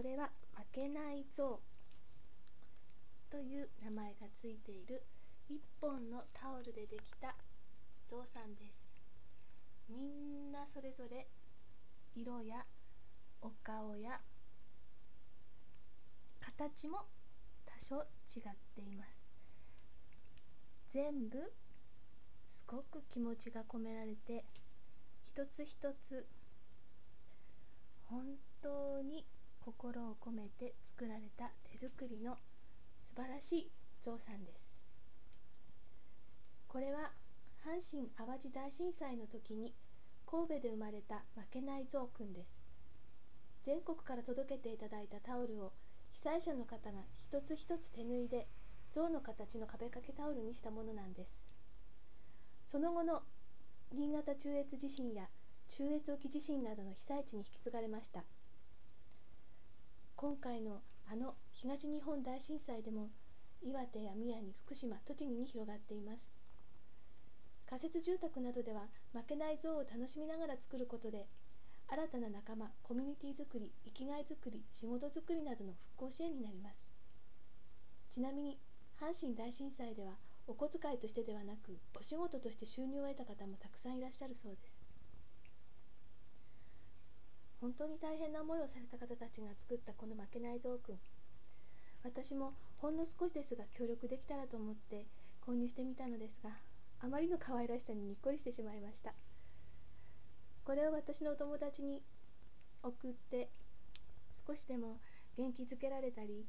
これは負けない像という名前がついている一本のタオルでできた象さんです。みんなそれぞれ色やお顔や形も多少違っています。全部すごく気持ちが込められて一つ一つ本当に心を込めて作られた手作りの素晴らしい象さんです。これは阪神・淡路大震災の時に神戸で生まれた負けない象くんです。全国から届けていただいたタオルを被災者の方が一つ一つ手縫いで象の形の壁掛けタオルにしたものなんです。その後の新潟中越地震や中越沖地震などの被災地に引き継がれました。今回のあの東日本大震災でも岩手や宮城福島栃木に広がっています。仮設住宅などでは負けない像を楽しみながら作ることで新たな仲間コミュニティづくり生きがいづくり仕事づくりなどの復興支援になります。ちなみに阪神大震災ではお小遣いとしてではなくお仕事として収入を得た方もたくさんいらっしゃるそうです。本当に大変な思いをされた方たちが作ったこの負けないぞうくん。私もほんの少しですが協力できたらと思って購入してみたのですがあまりの可愛らしさににっこりしてしまいました。これを私のお友達に送って少しでも元気づけられたり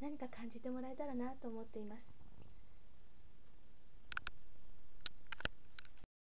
何か感じてもらえたらなと思っています。